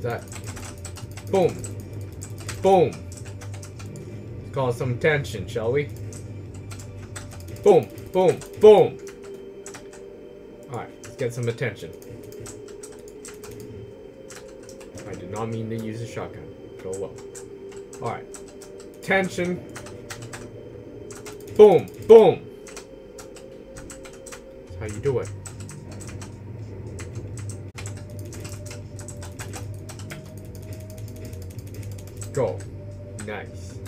That? Boom. Boom. Call some attention, shall we? Boom, boom, boom. Alright, let's get some attention. I did not mean to use a shotgun. Go low. Alright. Tension. Boom, boom. That's how you do it. Go. Nice.